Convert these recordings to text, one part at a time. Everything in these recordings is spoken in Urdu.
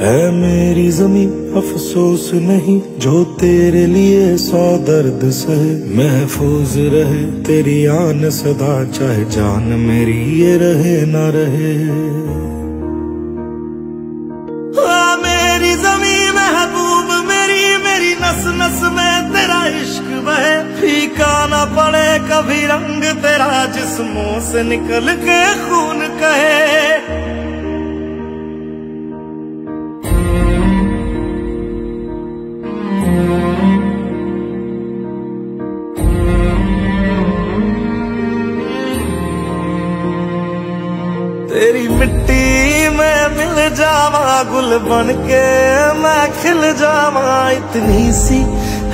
اے میری زمین افسوس نہیں جو تیرے لیے سو درد سہے محفوظ رہے، تیری آن صدا چاہے جان میری یہ رہے نہ رہے۔ میری زمین محبوب، میری میری نس نس میں تیرا عشق بہے۔ پھیکا نہ پڑے کبھی رنگ تیرا جسموں سے نکل کے خون کہے۔ تیری مٹی میں مل جاواں گل بن کے میں کھل جاواں اتنی سی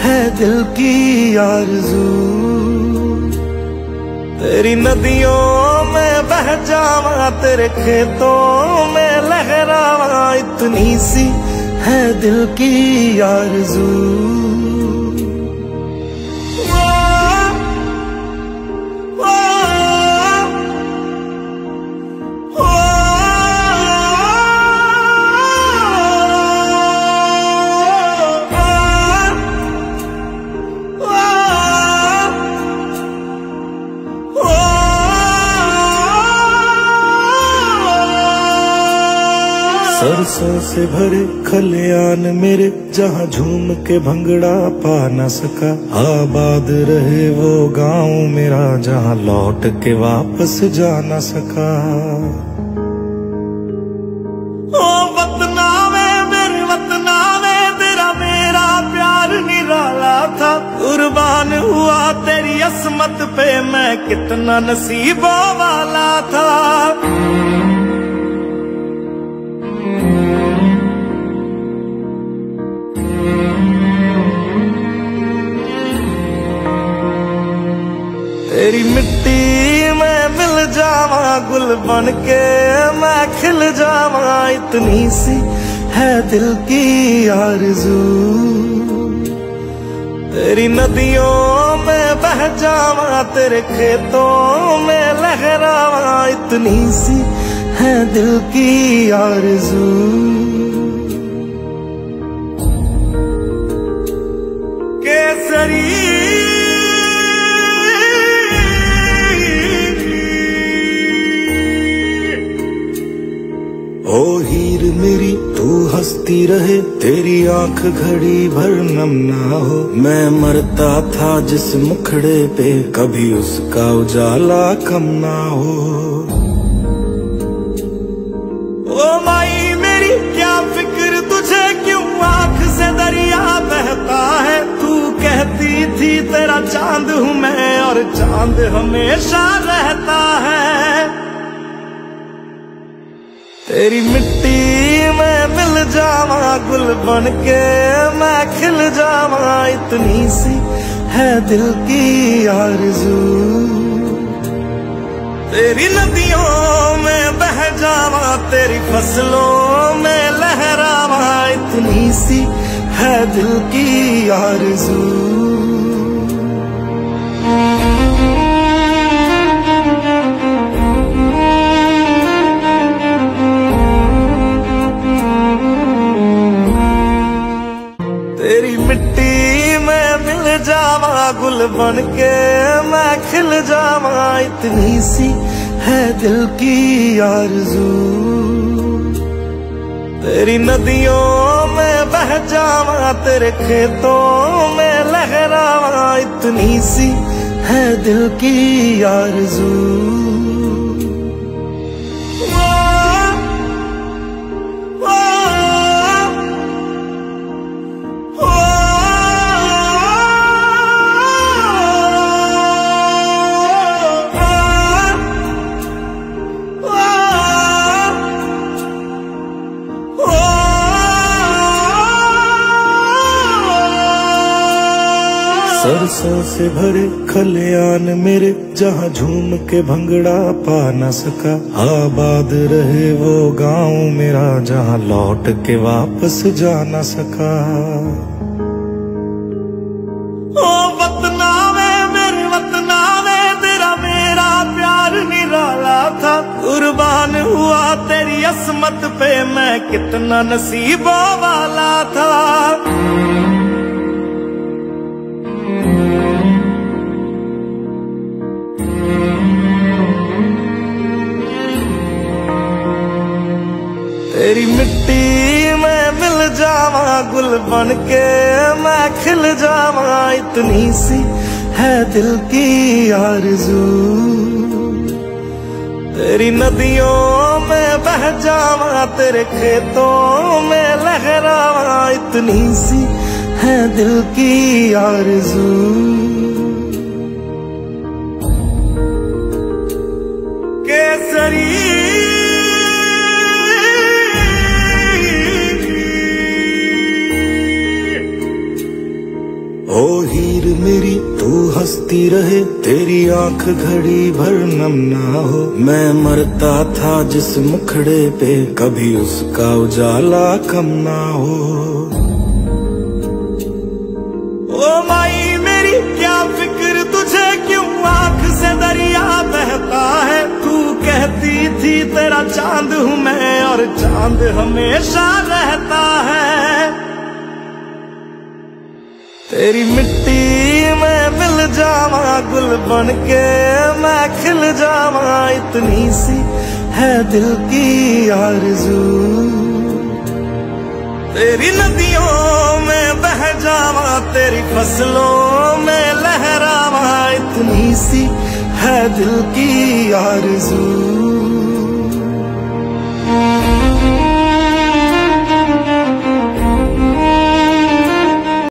ہے دل کی آرزو تیری ندیوں میں بہ جاواں تیرے کھیتوں میں لہراواں اتنی سی ہے دل کی آرزو سرسوں سے بھرے کھلیان میرے، جہاں جھوم کے بھنگڑا پا نہ سکا۔ آباد رہے وہ گاؤں میرا، جہاں لوٹ کے واپس جا نہ سکا۔ وطنا میرے وطنا میں تیرا میرا پیار تھا۔ قربان ہوا تیری عصمت پہ میں کتنا نصیبوں والا تھا۔ تیری مٹی میں مل جاواں گل بن کے میں کھل جاواں اتنی سی ہے دل کی آرزو تیری ندیوں میں بہ جاواں تیرے کھیتوں میں لہراواں اتنی سی ہے دل کی آرزو کیسری ہستی رہے، تیری آنکھ گھڑی بھر نم نہ ہو۔ میں مرتا تھا جس مکھڑے پہ، کبھی اس کا اجالا کم نہ ہو۔ او مائی، میری کیا فکر؟ تجھے کیوں آنکھ سے دریا بہتا ہے؟ تو کہتی تھی، تیرا چاند ہوں میں اور چاند ہمیشہ رہتا ہے۔ تیری مٹی جاواں گل بن کے میں کھل جاواں اتنی سی ہے دل کی آرزو تیری ندیوں میں بہ جاواں تیری فصلوں میں لہراواں اتنی سی ہے دل کی آرزو گل بن کے میں کھل جاواں اتنی سی ہے دل کی آرزو تیری ندیوں میں بہ جاواں تیرے کھیتوں میں لہراواں اتنی سی ہے دل کی آرزو سرسوں سے بھرے کھلیان میرے، جہاں جھوم کے بھنگڑا پا نہ سکا۔ آباد رہے وہ گاؤں میرا، جہاں لوٹ کے واپس جا نہ سکا۔ میں میرے وطنا تیرا میرا پیار تھا۔ قربان ہوا تیری عصمت پہ میں کتنا نصیبوں والا تھا۔ بن کے میں کھل جاوا اتنی سی ہے دل کی آرزو۔ تیری ندیوں میں بہ جاوا تیرے کھیتوں میں لہراواں، اتنی سی ہے دل کی آرزو۔ ہوتی رہے، تیری آنکھ گھڑی بھر نم نہ ہو۔ میں مرتا تھا جس مکھڑے پہ، کبھی اس کا اجالا کم نہ ہو۔ او مائی، میری کیا فکر؟ تجھے کیوں آنکھ سے دریا بہتا ہے؟ تو کہتی تھی، تیرا چاند ہوں میں اور چاند ہمیشہ رہتا ہے۔ تیری مٹی جاواں گل بن کے میں کھل جاواں اتنی سی ہے دل کی آرزو تیری ندیوں میں بہ جاواں تیری فصلوں میں لہراواں اتنی سی ہے دل کی آرزو